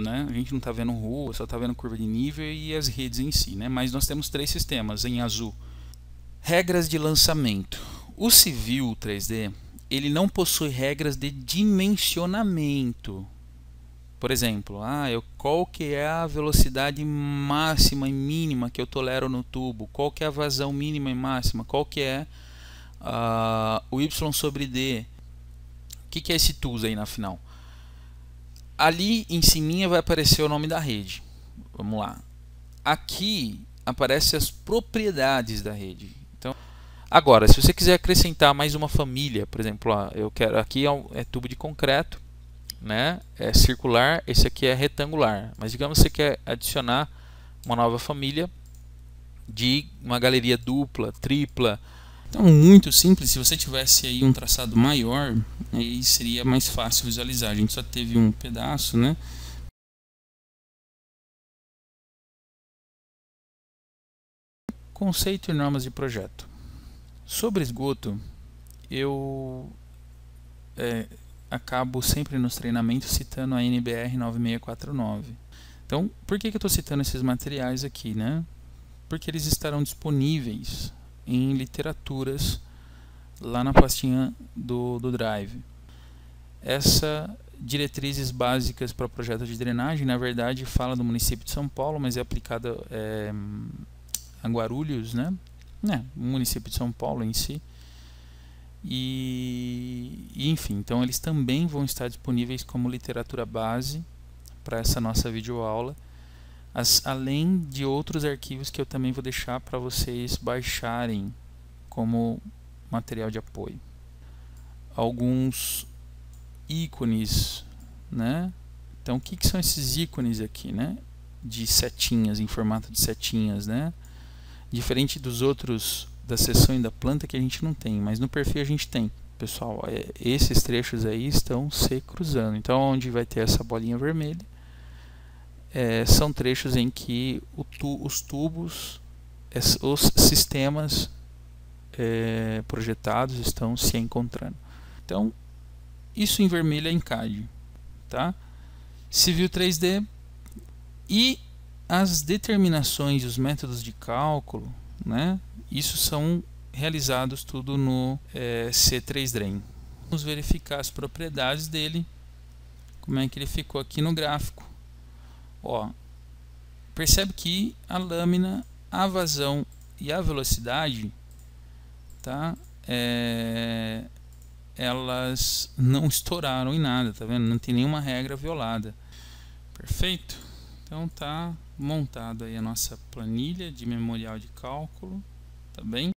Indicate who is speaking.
Speaker 1: né? A gente não está vendo rua, só está vendo curva de nível e as redes em si, né? Mas nós temos três sistemas em azul. Regras de lançamento. O Civil 3D ele não possui regras de dimensionamento. Por exemplo, ah, eu, qual que é a velocidade máxima e mínima que eu tolero no tubo? Qual que é a vazão mínima e máxima? Qual que é uh, o y sobre d? O que, que é esse TUS aí na final? Ali em cima vai aparecer o nome da rede. Vamos lá. Aqui aparecem as propriedades da rede. Então, agora, se você quiser acrescentar mais uma família, por exemplo, ó, eu quero aqui é, um, é tubo de concreto, né? É circular, esse aqui é retangular. Mas digamos que você quer adicionar uma nova família de uma galeria dupla, tripla, então, muito simples, se você tivesse aí um traçado maior, aí seria mais fácil visualizar. A gente só teve um pedaço, né? Conceito e normas de projeto. Sobre esgoto, eu é, acabo sempre nos treinamentos citando a NBR 9649. Então, por que, que eu estou citando esses materiais aqui, né? Porque eles estarão disponíveis em literaturas lá na pastinha do, do Drive. Essa diretrizes básicas para projeto de drenagem, na verdade, fala do município de São Paulo, mas é aplicada é, a Guarulhos, né? É, o município de São Paulo em si. E, enfim, então eles também vão estar disponíveis como literatura base para essa nossa videoaula as, além de outros arquivos que eu também vou deixar para vocês baixarem como material de apoio. Alguns ícones, né? Então, o que, que são esses ícones aqui, né? De setinhas, em formato de setinhas, né? Diferente dos outros da seção e da planta que a gente não tem, mas no perfil a gente tem. Pessoal, é, esses trechos aí estão se cruzando. Então, onde vai ter essa bolinha vermelha, é, são trechos em que tu, os tubos, os sistemas é, projetados estão se encontrando. Então, isso em vermelho é ENCAD. Tá? Civil 3D e as determinações e os métodos de cálculo, né? isso são realizados tudo no é, C3DREN. Vamos verificar as propriedades dele, como é que ele ficou aqui no gráfico. Ó, percebe que a lâmina, a vazão e a velocidade, tá? É, elas não estouraram em nada, tá vendo? Não tem nenhuma regra violada. Perfeito? Então tá montado aí a nossa planilha de memorial de cálculo, tá bem?